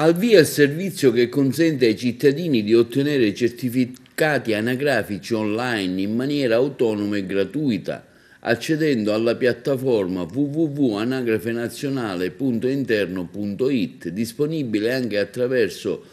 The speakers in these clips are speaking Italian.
Al via il servizio che consente ai cittadini di ottenere certificati anagrafici online in maniera autonoma e gratuita, accedendo alla piattaforma www.anagrafenazionale.interno.it, disponibile anche attraverso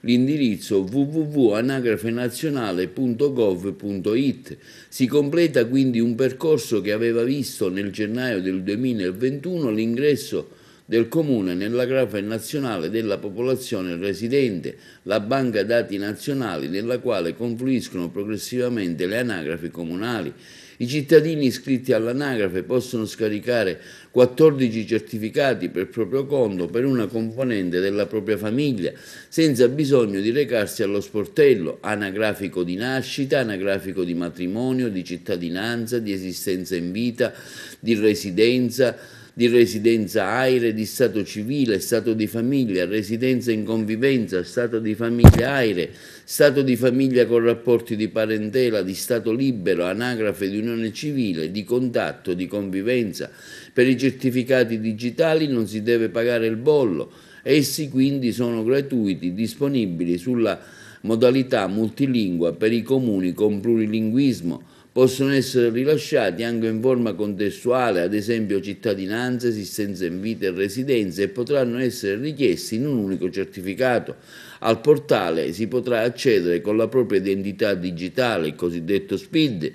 l'indirizzo www.anagrafenazionale.gov.it. Si completa quindi un percorso che aveva visto nel gennaio del 2021 l'ingresso del Comune nella grafa nazionale della popolazione residente, la banca dati nazionali nella quale confluiscono progressivamente le anagrafi comunali. I cittadini iscritti all'anagrafe possono scaricare 14 certificati per proprio conto per una componente della propria famiglia, senza bisogno di recarsi allo sportello anagrafico di nascita, anagrafico di matrimonio, di cittadinanza, di esistenza in vita, di residenza, di residenza aire, di stato civile, stato di famiglia, residenza in convivenza, stato di famiglia aire, stato di famiglia con rapporti di parentela, di stato libero, anagrafe di unione civile, di contatto, di convivenza. Per i certificati digitali non si deve pagare il bollo, essi quindi sono gratuiti, disponibili sulla modalità multilingua per i comuni con plurilinguismo, possono essere rilasciati anche in forma contestuale, ad esempio cittadinanza, esistenza in vita e residenza, e potranno essere richiesti in un unico certificato. Al portale si potrà accedere con la propria identità digitale, il cosiddetto SPID,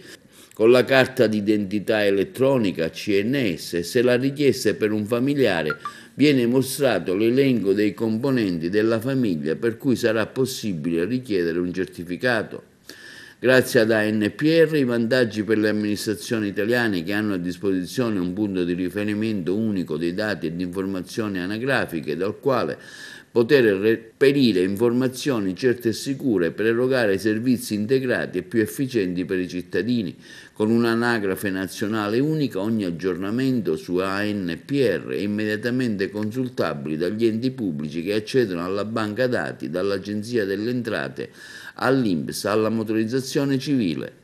con la carta d'identità elettronica CNS e se la richiesta è per un familiare viene mostrato l'elenco dei componenti della famiglia per cui sarà possibile richiedere un certificato. Grazie ad ANPR i vantaggi per le amministrazioni italiane che hanno a disposizione un punto di riferimento unico dei dati e di informazioni anagrafiche dal quale poter reperire informazioni certe e sicure per erogare servizi integrati e più efficienti per i cittadini. Con un'anagrafe nazionale unica ogni aggiornamento su ANPR è immediatamente consultabile dagli enti pubblici che accedono alla banca dati, dall'Agenzia delle Entrate all'Inps, alla motorizzazione civile.